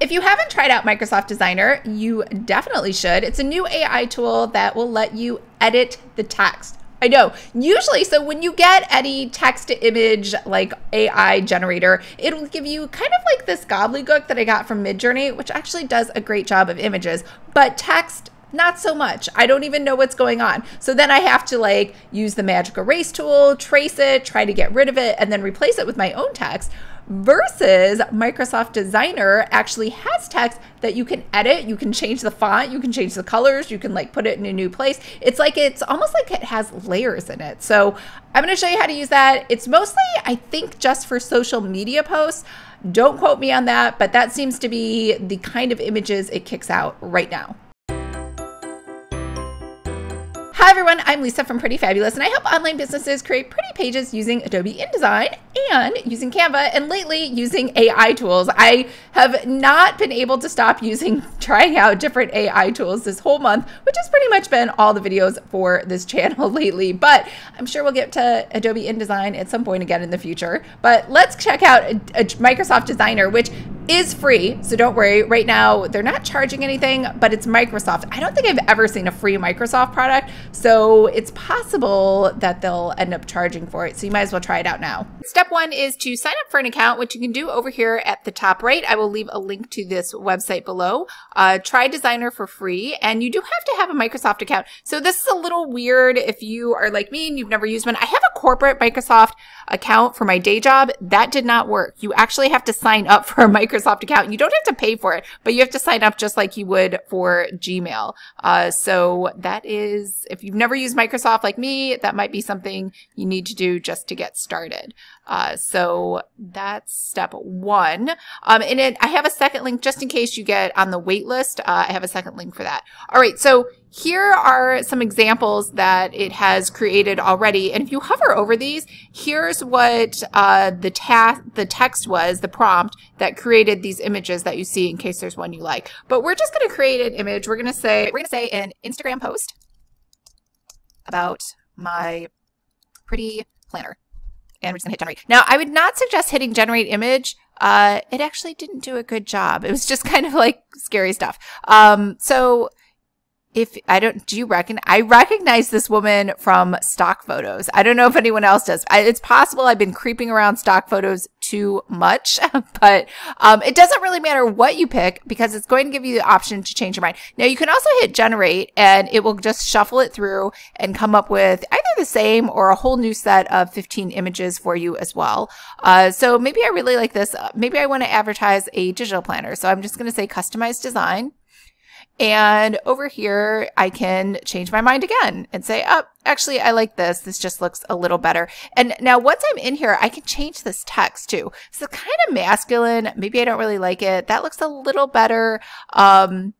If you haven't tried out Microsoft Designer, you definitely should. It's a new AI tool that will let you edit the text. I know. Usually, so when you get any text to image like AI generator, it'll give you kind of like this gobbledygook that I got from Midjourney, which actually does a great job of images, but text not so much. I don't even know what's going on. So then I have to like use the magic erase tool, trace it, try to get rid of it, and then replace it with my own text versus Microsoft Designer actually has text that you can edit, you can change the font, you can change the colors, you can like put it in a new place. It's like it's almost like it has layers in it. So I'm going to show you how to use that. It's mostly I think just for social media posts. Don't quote me on that, but that seems to be the kind of images it kicks out right now. Hi everyone, I'm Lisa from Pretty Fabulous and I help online businesses create pretty pages using Adobe InDesign and using Canva and lately using AI tools. I have not been able to stop using trying out different AI tools this whole month, which has pretty much been all the videos for this channel lately, but I'm sure we'll get to Adobe InDesign at some point again in the future. But let's check out Microsoft Designer, which is free, so don't worry. Right now, they're not charging anything, but it's Microsoft. I don't think I've ever seen a free Microsoft product, so it's possible that they'll end up charging for it. So you might as well try it out now. Step one is to sign up for an account, which you can do over here at the top right. I will leave a link to this website below. Uh, try Designer for free, and you do have to have a Microsoft account. So this is a little weird if you are like me and you've never used one. I have corporate Microsoft account for my day job. That did not work. You actually have to sign up for a Microsoft account. You don't have to pay for it, but you have to sign up just like you would for Gmail. Uh, so that is, if you've never used Microsoft like me, that might be something you need to do just to get started. Uh, so that's step one. Um, and it, I have a second link just in case you get on the wait list. Uh, I have a second link for that. All right. So here are some examples that it has created already. And if you hover over these, here's what uh, the, ta- the text was, the prompt that created these images that you see in case there's one you like. But we're just going to create an image. We're going to say, we're going to say an Instagram post about my pretty planner. And we're just gonna hit generate. Now, I would not suggest hitting generate image. Uh, it actually didn't do a good job. It was just kind of like scary stuff. Um, so if I don't, do you reckon? I recognize this woman from stock photos. I don't know if anyone else does. I, it's possible I've been creeping around stock photos too much, but um, it doesn't really matter what you pick because it's going to give you the option to change your mind. Now you can also hit generate and it will just shuffle it through and come up with either the same or a whole new set of 15 images for you as well. Uh, so maybe I really like this. Maybe I want to advertise a digital planner. So I'm just going to say customize design. And over here, I can change my mind again and say, oh, actually, I like this. This just looks a little better. And now once I'm in here, I can change this text too. So kind of masculine. Maybe I don't really like it. That looks a little better. Um,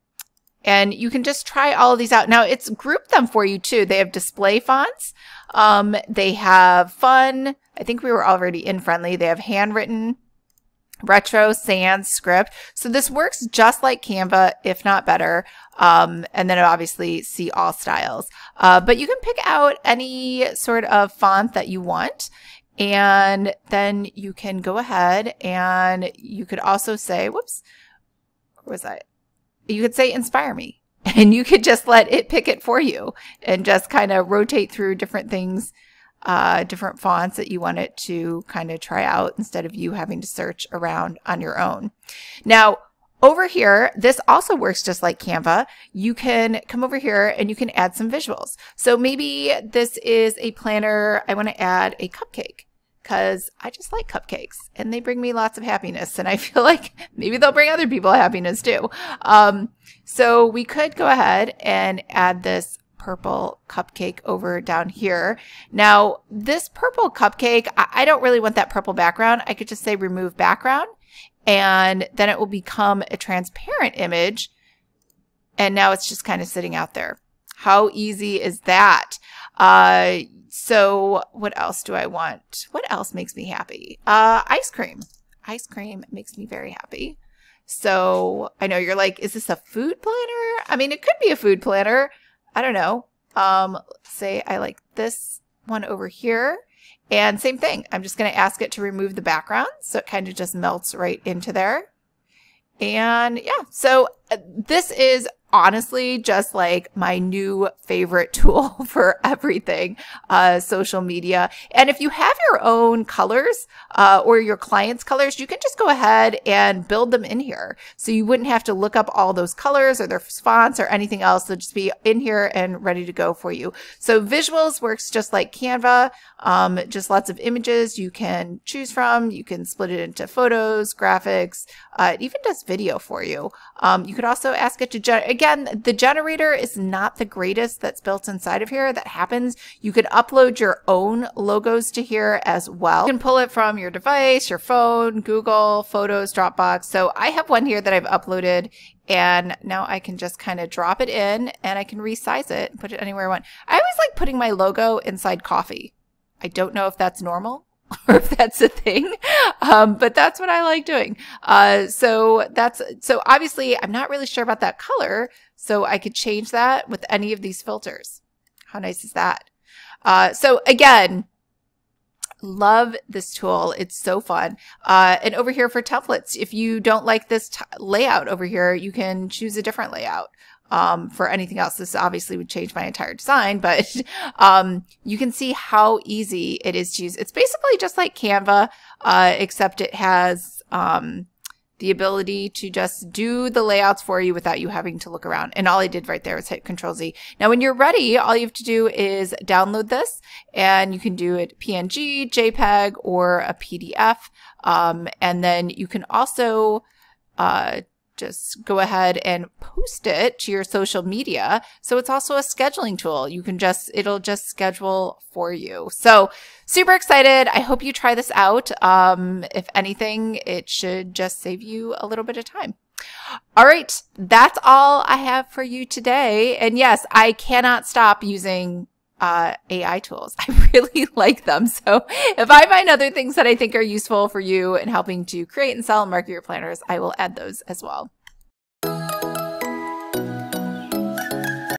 and you can just try all of these out. Now it's grouped them for you too. They have display fonts. Um, they have fun. I think we were already in friendly. They have handwritten retro sans script. So this works just like Canva, if not better. Um, and then obviously see all styles. Uh, but you can pick out any sort of font that you want. And then you can go ahead and you could also say, whoops, where was I? You could say, inspire me. And you could just let it pick it for you and just kind of rotate through different things uh, different fonts that you want it to kind of try out instead of you having to search around on your own. Now, over here, this also works just like Canva. You can come over here and you can add some visuals. So maybe this is a planner. I want to add a cupcake because I just like cupcakes and they bring me lots of happiness. And I feel like maybe they'll bring other people happiness too. Um, so we could go ahead and add this purple cupcake over down here. Now, this purple cupcake, I, don't really want that purple background. I could just say remove background and then it will become a transparent image. And now it's just kind of sitting out there. How easy is that? Uh, so what else do I want? What else makes me happy? Uh, ice cream. Ice cream makes me very happy. So I know you're like, is this a food planner? I mean, it could be a food planner. I don't know. Um, say I like this one over here. And same thing, I'm just going to ask it to remove the background. So it kind of just melts right into there. And yeah, so uh, this is honestly just like my new favorite tool for everything uh, social media. And if you have your own colors uh, or your clients' colors, you can just go ahead and build them in here. So you wouldn't have to look up all those colors or their fonts or anything else. They'll just be in here and ready to go for you. So visuals works just like Canva, um, just lots of images you can choose from. You can split it into photos, graphics. Uh, it even does video for you. Um, you could also ask it to generate again, the generator is not the greatest that's built inside of here. That happens. You could upload your own logos to here as well. You can pull it from your device, your phone, Google, Photos, Dropbox. So I have one here that I've uploaded and now I can just kind of drop it in and I can resize it and put it anywhere I want. I always like putting my logo inside coffee. I don't know if that's normal or if that's a thing. Um, but that's what I like doing. Uh, so that's, so obviously I'm not really sure about that color. So I could change that with any of these filters. How nice is that? Uh, so again, love this tool. It's so fun. Uh, and over here for templates, if you don't like this layout over here, you can choose a different layout um, for anything else. This obviously would change my entire design, but um, you can see how easy it is to use. It's basically just like Canva, uh, except it has um, the ability to just do the layouts for you without you having to look around. And all I did right there was hit Control Z. Now, when you're ready, all you have to do is download this, and you can do it PNG, JPEG, or a PDF. Um, and then you can also uh, just go ahead and post it to your social media. So it's also a scheduling tool. You can just, it'll just schedule for you. So super excited. I hope you try this out. Um, if anything, it should just save you a little bit of time. All right. That's all I have for you today. And yes, I cannot stop using uh, AI tools. I really like them. So if I find other things that I think are useful for you in helping to create and sell and market your planners, I will add those as well.